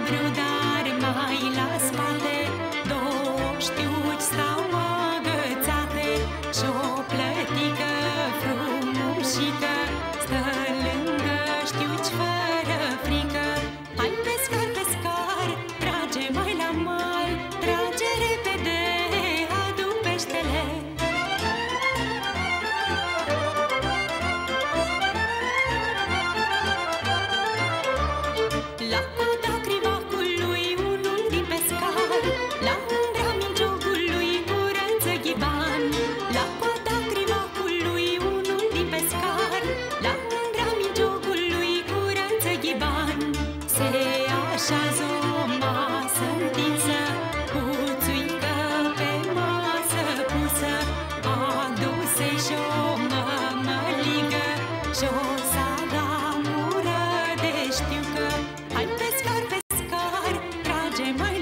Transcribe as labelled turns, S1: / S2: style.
S1: mândru, mai la spate. Două știuci stau Și o plătică frumușită. Pescar, pescar, trage mai